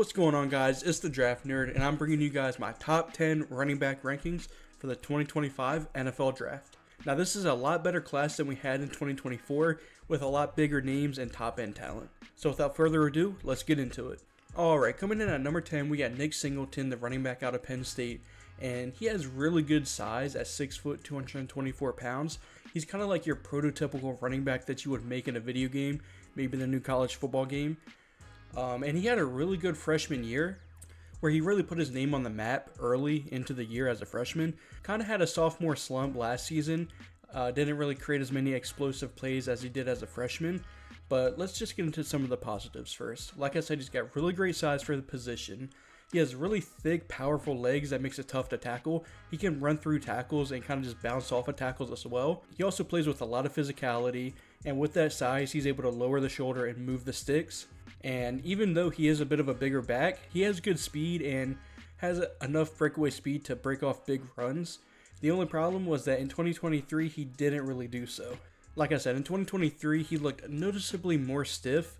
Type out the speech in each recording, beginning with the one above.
What's going on, guys? It's the Draft Nerd, and I'm bringing you guys my top 10 running back rankings for the 2025 NFL Draft. Now, this is a lot better class than we had in 2024 with a lot bigger names and top end talent. So, without further ado, let's get into it. Alright, coming in at number 10, we got Nick Singleton, the running back out of Penn State, and he has really good size at 6 foot 224 pounds. He's kind of like your prototypical running back that you would make in a video game, maybe the new college football game. Um, and he had a really good freshman year where he really put his name on the map early into the year as a freshman. Kind of had a sophomore slump last season. Uh, didn't really create as many explosive plays as he did as a freshman. But let's just get into some of the positives first. Like I said, he's got really great size for the position. He has really thick, powerful legs that makes it tough to tackle. He can run through tackles and kind of just bounce off of tackles as well. He also plays with a lot of physicality, and with that size, he's able to lower the shoulder and move the sticks. And even though he is a bit of a bigger back, he has good speed and has enough breakaway speed to break off big runs. The only problem was that in 2023 he didn't really do so. Like I said, in 2023 he looked noticeably more stiff.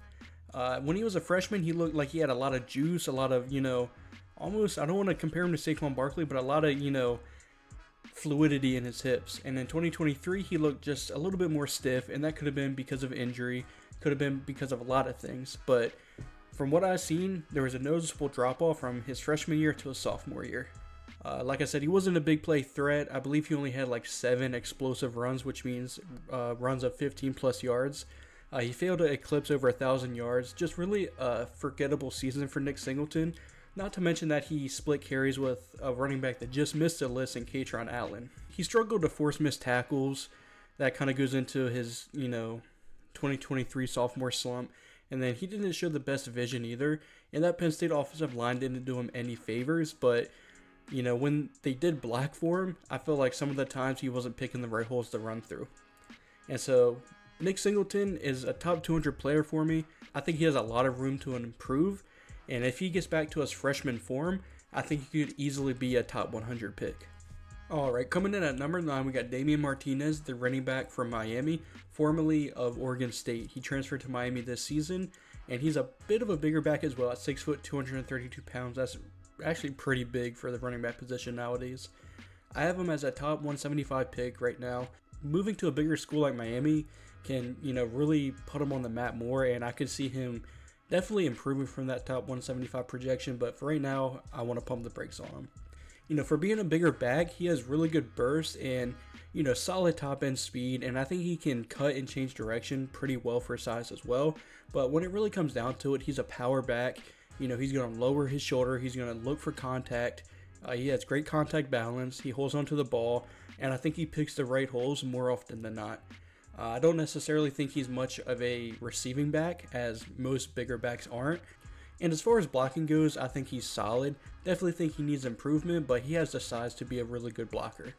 Uh, when he was a freshman, he looked like he had a lot of juice, a lot of, you know, almost, I don't want to compare him to Saquon Barkley, but a lot of, you know, fluidity in his hips. And in 2023, he looked just a little bit more stiff, and that could have been because of injury, could have been because of a lot of things. But from what I've seen, there was a noticeable drop off from his freshman year to his sophomore year. Uh, like I said, he wasn't a big play threat. I believe he only had like seven explosive runs, which means uh, runs of 15 plus yards. Uh, he failed to eclipse over a thousand yards. Just really a forgettable season for Nick Singleton. Not to mention that he split carries with a running back that just missed the list in Kaytron Allen. He struggled to force missed tackles. That kind of goes into his, you know, 2023 sophomore slump. And then he didn't show the best vision either. And that Penn State offensive line didn't do him any favors. But, you know, when they did black for him, I feel like some of the times he wasn't picking the right holes to run through. And so Nick Singleton is a top 200 player for me. I think he has a lot of room to improve. And if he gets back to his freshman form, I think he could easily be a top 100 pick. Alright, coming in at number 9, we got Damien Martinez, the running back from Miami, formerly of Oregon State. He transferred to Miami this season, and he's a bit of a bigger back as well, at 6 foot 232 pounds. That's actually pretty big for the running back position nowadays. I have him as a top 175 pick right now. Moving to a bigger school like Miami can, you know, really put him on the map more, and I could see him definitely improving from that top 175 projection, but for right now, I want to pump the brakes on him. You know, for being a bigger back, he has really good burst and, you know, solid top end speed, and I think he can cut and change direction pretty well for size as well. But when it really comes down to it, he's a power back. You know, he's going to lower his shoulder, he's going to look for contact. Uh, he has great contact balance, he holds onto the ball, and I think he picks the right holes more often than not. Uh, I don't necessarily think he's much of a receiving back, as most bigger backs aren't. And as far as blocking goes, I think he's solid. Definitely think he needs improvement, but he has the size to be a really good blocker.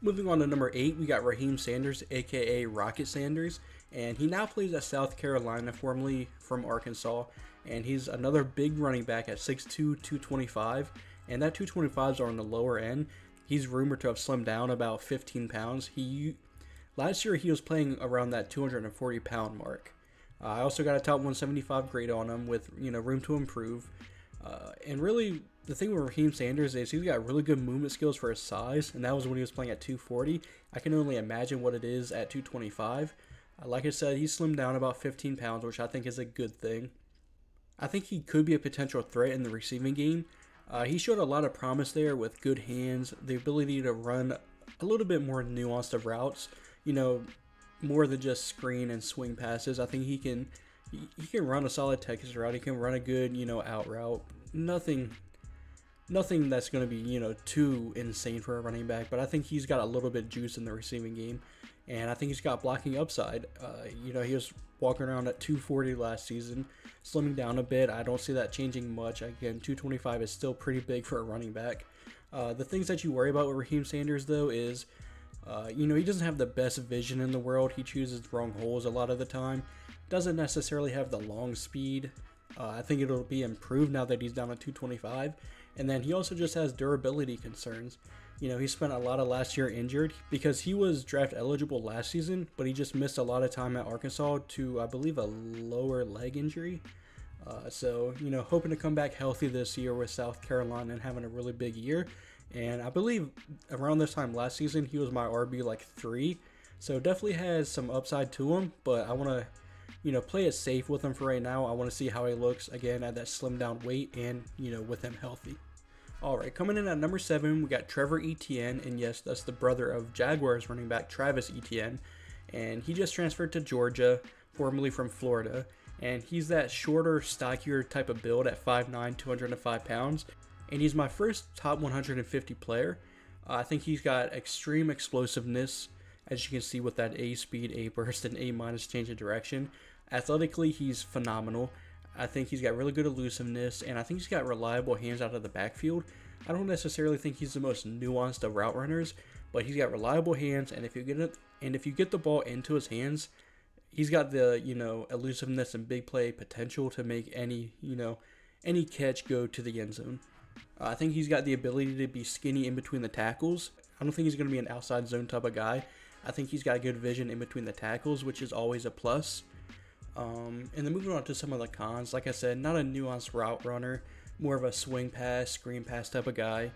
Moving on to number 8, we got Raheem Sanders, aka Rocket Sanders, and he now plays at South Carolina, formerly from Arkansas, and he's another big running back at 6'2", 225, and that 225s are on the lower end. He's rumored to have slimmed down about 15 pounds. He Last year he was playing around that 240 pound mark. Uh, I also got a top 175 grade on him with you know room to improve. Uh, and really, the thing with Raheem Sanders is he's got really good movement skills for his size, and that was when he was playing at 240. I can only imagine what it is at 225. Uh, like I said, he slimmed down about 15 pounds, which I think is a good thing. I think he could be a potential threat in the receiving game. Uh, he showed a lot of promise there with good hands, the ability to run a little bit more nuanced of routes you know, more than just screen and swing passes. I think he can he can run a solid Texas route. He can run a good, you know, out route. Nothing nothing that's going to be, you know, too insane for a running back, but I think he's got a little bit juice in the receiving game, and I think he's got blocking upside. Uh, you know, he was walking around at 240 last season, slimming down a bit. I don't see that changing much. Again, 225 is still pretty big for a running back. Uh, the things that you worry about with Raheem Sanders, though, is uh, you know, he doesn't have the best vision in the world. He chooses wrong holes a lot of the time. Doesn't necessarily have the long speed. Uh, I think it'll be improved now that he's down to 225. And then he also just has durability concerns. You know, he spent a lot of last year injured because he was draft eligible last season, but he just missed a lot of time at Arkansas to, I believe, a lower leg injury. Uh, so, you know, hoping to come back healthy this year with South Carolina and having a really big year. And I believe around this time last season, he was my RB like three. So definitely has some upside to him, but I want to, you know, play it safe with him for right now. I want to see how he looks again at that slim down weight and, you know, with him healthy. All right, coming in at number seven, we got Trevor Etienne, and yes, that's the brother of Jaguars running back Travis Etienne, and he just transferred to Georgia, formerly from Florida, and he's that shorter, stockier type of build at 5'9", 205 pounds, and he's my first top 150 player. Uh, I think he's got extreme explosiveness, as you can see with that A speed, A burst, and A minus change of direction. Athletically, he's phenomenal. I think he's got really good elusiveness, and I think he's got reliable hands out of the backfield. I don't necessarily think he's the most nuanced of route runners, but he's got reliable hands, and if you get it, and if you get the ball into his hands, he's got the you know elusiveness and big play potential to make any you know any catch go to the end zone. I think he's got the ability to be skinny in between the tackles. I don't think he's going to be an outside zone type of guy. I think he's got a good vision in between the tackles, which is always a plus. Um, and then moving on to some of the cons, like I said, not a nuanced route runner, more of a swing pass, screen pass type of guy.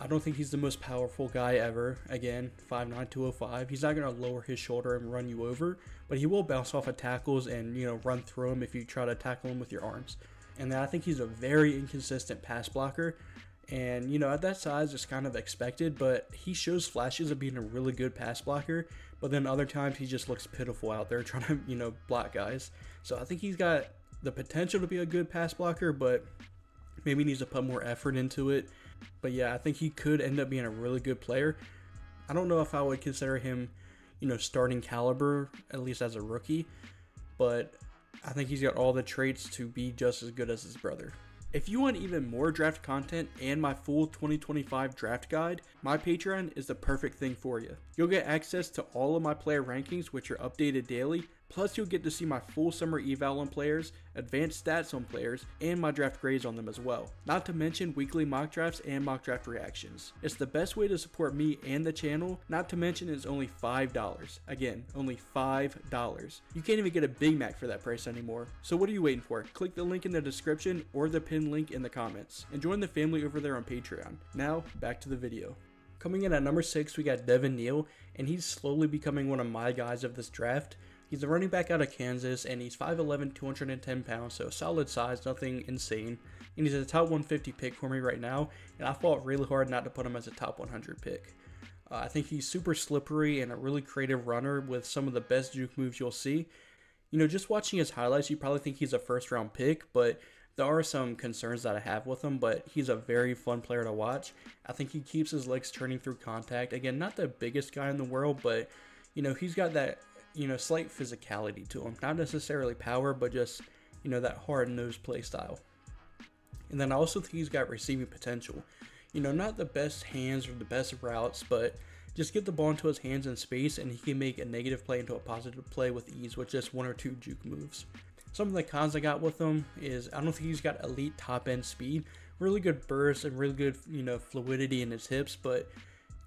I don't think he's the most powerful guy ever. Again, 5'9", 205. He's not going to lower his shoulder and run you over, but he will bounce off of tackles and, you know, run through him if you try to tackle him with your arms. And then I think he's a very inconsistent pass blocker. And, you know, at that size, it's kind of expected, but he shows flashes of being a really good pass blocker. But then other times, he just looks pitiful out there trying to, you know, block guys. So I think he's got the potential to be a good pass blocker, but maybe needs to put more effort into it. But yeah, I think he could end up being a really good player. I don't know if I would consider him, you know, starting caliber, at least as a rookie. But I think he's got all the traits to be just as good as his brother. If you want even more draft content and my full 2025 draft guide, my Patreon is the perfect thing for you. You'll get access to all of my player rankings, which are updated daily, Plus, you'll get to see my full summer eval on players, advanced stats on players, and my draft grades on them as well. Not to mention weekly mock drafts and mock draft reactions. It's the best way to support me and the channel, not to mention it's only $5. Again, only $5. You can't even get a Big Mac for that price anymore. So what are you waiting for? Click the link in the description or the pinned link in the comments, and join the family over there on Patreon. Now, back to the video. Coming in at number 6, we got Devin Neal, and he's slowly becoming one of my guys of this draft. He's a running back out of Kansas, and he's 5'11", 210 pounds, so solid size, nothing insane. And he's a top 150 pick for me right now, and I fought really hard not to put him as a top 100 pick. Uh, I think he's super slippery and a really creative runner with some of the best juke moves you'll see. You know, just watching his highlights, you probably think he's a first round pick, but there are some concerns that I have with him, but he's a very fun player to watch. I think he keeps his legs turning through contact. Again, not the biggest guy in the world, but you know, he's got that you know, slight physicality to him. Not necessarily power, but just, you know, that hard nosed play style. And then I also think he's got receiving potential. You know, not the best hands or the best routes, but just get the ball into his hands in space and he can make a negative play into a positive play with ease with just one or two juke moves. Some of the cons I got with him is I don't think he's got elite top end speed, really good burst and really good, you know, fluidity in his hips, but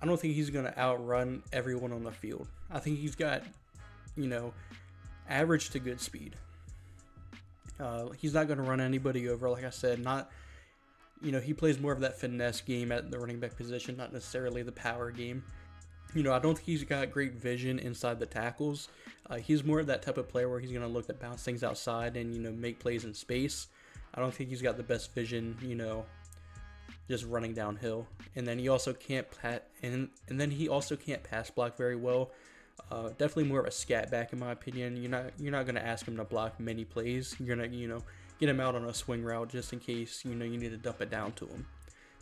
I don't think he's going to outrun everyone on the field. I think he's got you know, average to good speed. Uh, he's not going to run anybody over, like I said. Not, you know, he plays more of that finesse game at the running back position, not necessarily the power game. You know, I don't think he's got great vision inside the tackles. Uh, he's more of that type of player where he's going to look to bounce things outside and you know make plays in space. I don't think he's got the best vision, you know, just running downhill. And then he also can't pat and and then he also can't pass block very well. Uh, definitely more of a scat back in my opinion. You're not you're not gonna ask him to block many plays. You're gonna you know get him out on a swing route just in case you know you need to dump it down to him.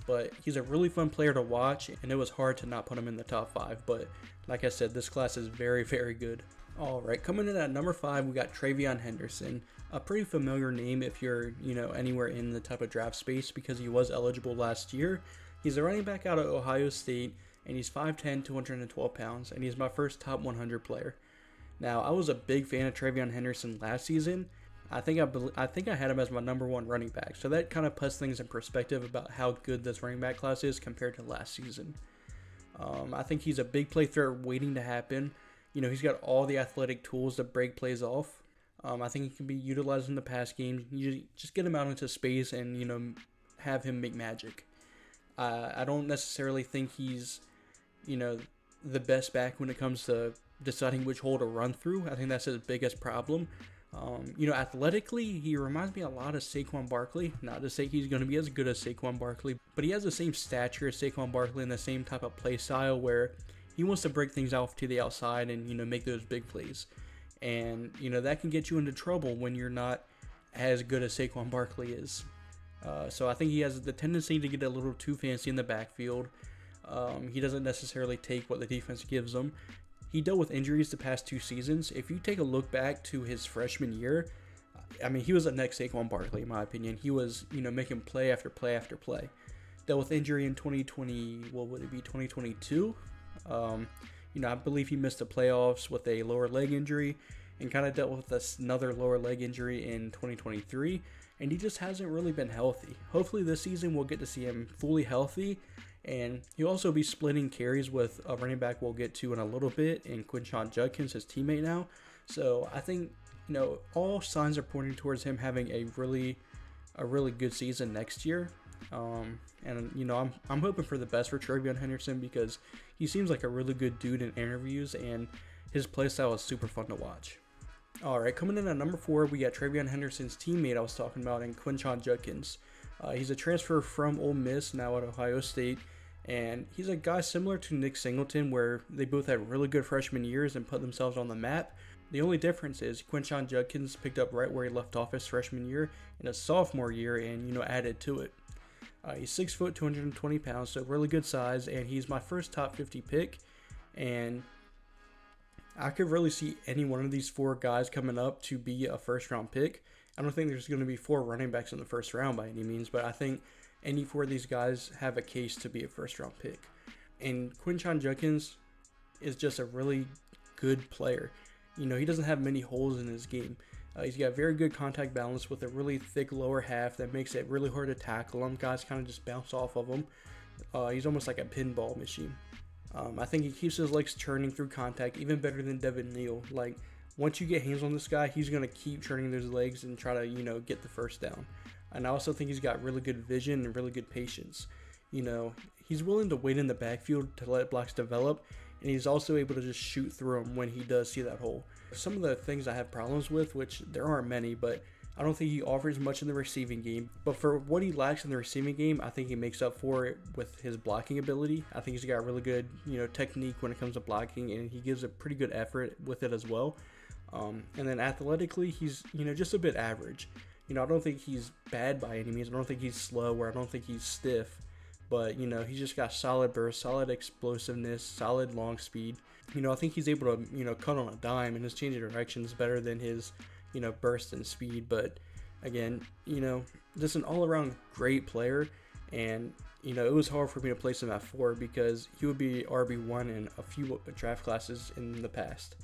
But he's a really fun player to watch, and it was hard to not put him in the top five. But like I said, this class is very very good. All right, coming in at number five, we got TreVeyon Henderson, a pretty familiar name if you're you know anywhere in the type of draft space because he was eligible last year. He's a running back out of Ohio State and he's 5'10, 212 pounds, and he's my first top 100 player. Now, I was a big fan of TreVeyon Henderson last season. I think I, I think I had him as my number one running back, so that kind of puts things in perspective about how good this running back class is compared to last season. Um, I think he's a big play threat waiting to happen. You know, he's got all the athletic tools to break plays off. Um, I think he can be utilized in the pass game. You just get him out into space and you know have him make magic. Uh, I don't necessarily think he's, you know, the best back when it comes to deciding which hole to run through. I think that's his biggest problem. Um, you know, athletically, he reminds me a lot of Saquon Barkley. Not to say he's going to be as good as Saquon Barkley, but he has the same stature as Saquon Barkley and the same type of play style where he wants to break things off to the outside and, you know, make those big plays. And, you know, that can get you into trouble when you're not as good as Saquon Barkley is. Uh, so I think he has the tendency to get a little too fancy in the backfield. Um, he doesn't necessarily take what the defense gives him. He dealt with injuries the past two seasons. If you take a look back to his freshman year, I mean, he was a next Saquon Barkley, in my opinion. He was, you know, making play after play after play. Dealt with injury in 2020, what would it be, 2022? Um, you know, I believe he missed the playoffs with a lower leg injury and kind of dealt with this, another lower leg injury in 2023. And he just hasn't really been healthy. Hopefully, this season we'll get to see him fully healthy and he'll also be splitting carries with a running back we'll get to in a little bit, and Quinshon Judkins, his teammate now. So I think you know all signs are pointing towards him having a really, a really good season next year. Um, and you know I'm I'm hoping for the best for TreVeyon Henderson because he seems like a really good dude in interviews, and his playstyle is super fun to watch. All right, coming in at number four, we got TreVeyon Henderson's teammate I was talking about, and Quinshon Judkins. Uh, he's a transfer from Ole Miss, now at Ohio State, and he's a guy similar to Nick Singleton, where they both had really good freshman years and put themselves on the map. The only difference is Quinshon Judkins picked up right where he left off his freshman year in his sophomore year, and you know added to it. Uh, he's six foot, 220 pounds, so really good size, and he's my first top 50 pick. And I could really see any one of these four guys coming up to be a first round pick. I don't think there's going to be four running backs in the first round by any means, but I think any four of these guys have a case to be a first round pick. And Quinshon Judkins is just a really good player. You know, he doesn't have many holes in his game. Uh, he's got very good contact balance with a really thick lower half that makes it really hard to tackle him. Guys kind of just bounce off of him. Uh, he's almost like a pinball machine. Um, I think he keeps his legs churning through contact even better than Devin Neal. Like, once you get hands on this guy, he's going to keep churning those legs and try to, you know, get the first down. And I also think he's got really good vision and really good patience. You know, he's willing to wait in the backfield to let blocks develop, and he's also able to just shoot through them when he does see that hole. Some of the things I have problems with, which there aren't many, but I don't think he offers much in the receiving game. But for what he lacks in the receiving game, I think he makes up for it with his blocking ability. I think he's got really good, you know, technique when it comes to blocking, and he gives a pretty good effort with it as well. Um, and then athletically, he's you know just a bit average. You know, I don't think he's bad by any means. I don't think he's slow or I don't think he's stiff. But you know, he's just got solid burst, solid explosiveness, solid long speed. You know, I think he's able to you know cut on a dime, and his change of direction is better than his you know burst and speed. But again, you know, just an all-around great player. And you know, it was hard for me to place him at four because he would be RB one in a few draft classes in the past.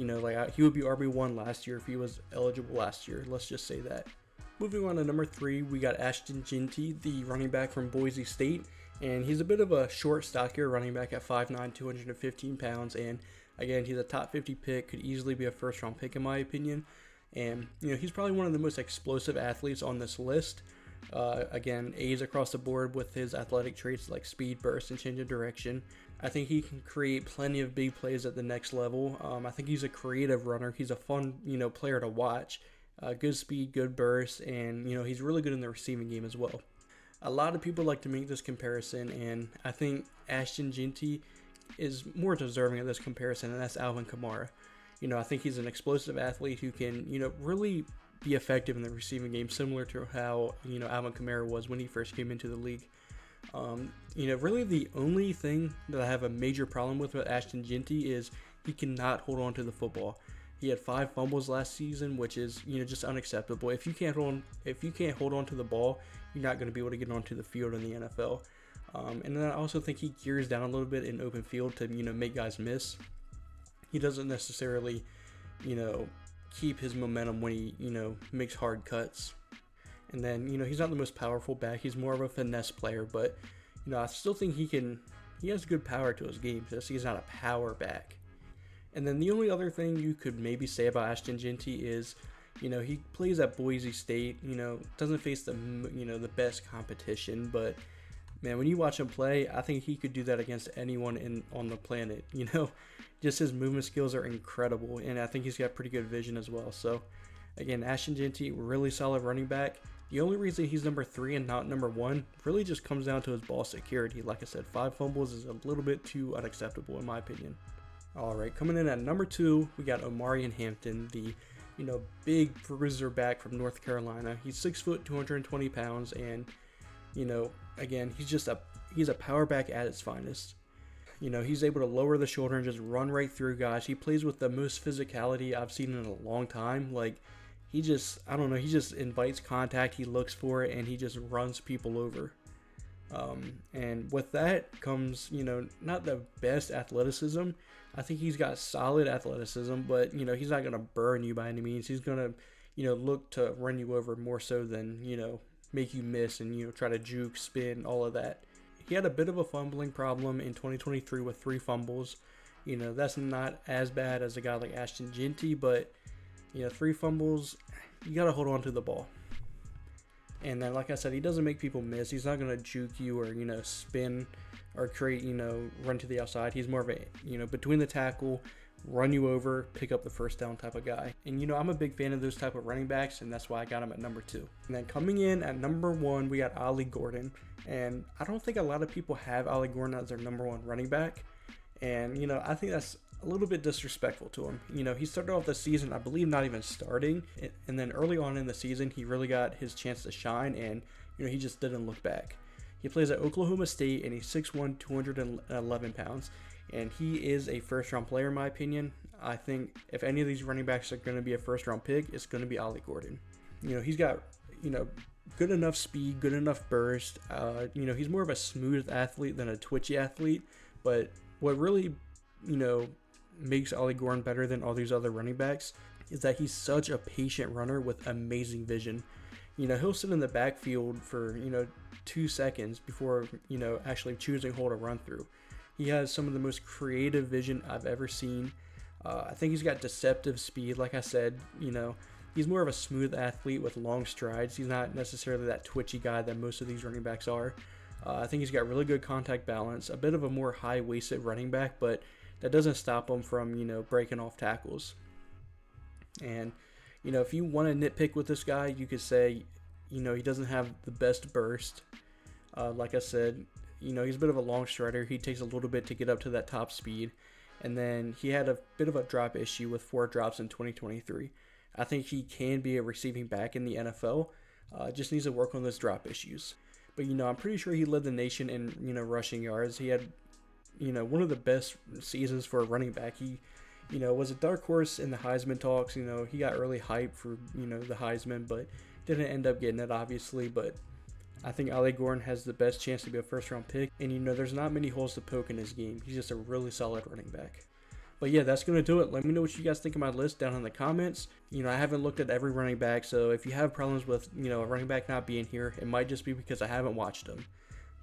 You know, like he would be RB1 last year if he was eligible last year. Let's just say that. Moving on to number three, we got Ashton Jeanty, the running back from Boise State. And he's a bit of a short, stockier running back at 5'9, 215 pounds. And again, he's a top 50 pick, could easily be a first round pick in my opinion. And, you know, he's probably one of the most explosive athletes on this list. Uh, again, A's across the board with his athletic traits like speed, burst, and change of direction. I think he can create plenty of big plays at the next level. Um, I think he's a creative runner. He's a fun, you know, player to watch. Uh, good speed, good burst, and you know he's really good in the receiving game as well. A lot of people like to make this comparison, and I think Ashton Jeanty is more deserving of this comparison, and that's Alvin Kamara. You know, I think he's an explosive athlete who can, you know, really be effective in the receiving game, similar to how you know Alvin Kamara was when he first came into the league. Um, you know, really the only thing that I have a major problem with with Ashton Jeanty is he cannot hold on to the football. He had five fumbles last season, which is you know just unacceptable. If you can't hold on, if you can't hold on to the ball, you're not going to be able to get onto the field in the NFL. Um, and then I also think he gears down a little bit in open field to you know make guys miss. He doesn't necessarily, you know, keep his momentum when he you know makes hard cuts. And then, you know, he's not the most powerful back. He's more of a finesse player, but, you know, I still think he can, he has good power to his game. Just he's not a power back. And then the only other thing you could maybe say about Ashton Jeanty is You know, he plays at Boise State. You know, doesn't face the you know the best competition, but man, when you watch him play, I think he could do that against anyone in on the planet. You know, just his movement skills are incredible, and I think he's got pretty good vision as well. So, again, Ashton Jeanty, really solid running back. The only reason he's number three and not number one really just comes down to his ball security. Like I said, five fumbles is a little bit too unacceptable in my opinion. All right, coming in at number two, we got Omarion Hampton, the you know big bruiser back from North Carolina. He's six foot, 220 pounds, and you know again he's just a he's a power back at its finest. You know he's able to lower the shoulder and just run right through guys. He plays with the most physicality I've seen in a long time. Like he just I don't know he just invites contact. He looks for it and he just runs people over. Um, and with that comes, you know, not the best athleticism. I think he's got solid athleticism, but you know, he's not going to burn you by any means. He's going to, you know, look to run you over more so than, you know, make you miss and, you know, try to juke, spin, all of that. He had a bit of a fumbling problem in 2023 with three fumbles. You know, that's not as bad as a guy like Ashton Jeanty, but, you know, three fumbles, you got to hold on to the ball. And then, like I said, he doesn't make people miss. He's not going to juke you or, you know, spin or create, you know, run to the outside. He's more of a, you know, between the tackle, run you over, pick up the first down type of guy. And, you know, I'm a big fan of those type of running backs, and that's why I got him at number two. And then coming in at number one, we got Ollie Gordon. And I don't think a lot of people have Ollie Gordon as their number one running back. And, you know, I think that's a little bit disrespectful to him. You know, he started off the season, I believe, not even starting, and then early on in the season, he really got his chance to shine, and you know, he just didn't look back. He plays at Oklahoma State, and he's 6'1", 211 pounds, and he is a first-round player, in my opinion. I think if any of these running backs are going to be a first-round pick, it's going to be Ollie Gordon. You know, he's got, you know, good enough speed, good enough burst. Uh, you know, he's more of a smooth athlete than a twitchy athlete, but what really, you know, makes Ollie Gordon better than all these other running backs is that he's such a patient runner with amazing vision. You know, he'll sit in the backfield for, you know, two seconds before, you know, actually choosing hole to run through. He has some of the most creative vision I've ever seen. Uh, I think he's got deceptive speed. Like I said, you know, he's more of a smooth athlete with long strides. He's not necessarily that twitchy guy that most of these running backs are. Uh, I think he's got really good contact balance, a bit of a more high waisted running back, but that doesn't stop him from, you know, breaking off tackles. And, you know, if you want to nitpick with this guy, you could say, you know, he doesn't have the best burst. Uh, like I said, you know, he's a bit of a long strider. He takes a little bit to get up to that top speed. And then he had a bit of a drop issue with four drops in 2023. I think he can be a receiving back in the NFL. Uh, just needs to work on those drop issues. But you know, I'm pretty sure he led the nation in you know rushing yards. He had you know, one of the best seasons for a running back. He, you know, was a dark horse in the Heisman talks. You know, he got early hype for, you know, the Heisman, but didn't end up getting it, obviously. But I think Ollie Gordon has the best chance to be a first round pick. And, you know, there's not many holes to poke in his game. He's just a really solid running back. But yeah, that's going to do it. Let me know what you guys think of my list down in the comments. You know, I haven't looked at every running back, so if you have problems with, you know, a running back not being here, it might just be because I haven't watched them.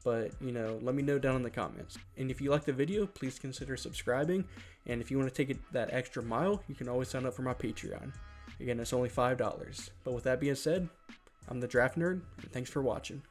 But you know let me know down in the comments. And if you like the video please consider subscribing. And if you want to take it that extra mile you can always sign up for my patreon. Again it's only five dollars. But with that being said i'm the draft nerd and thanks for watching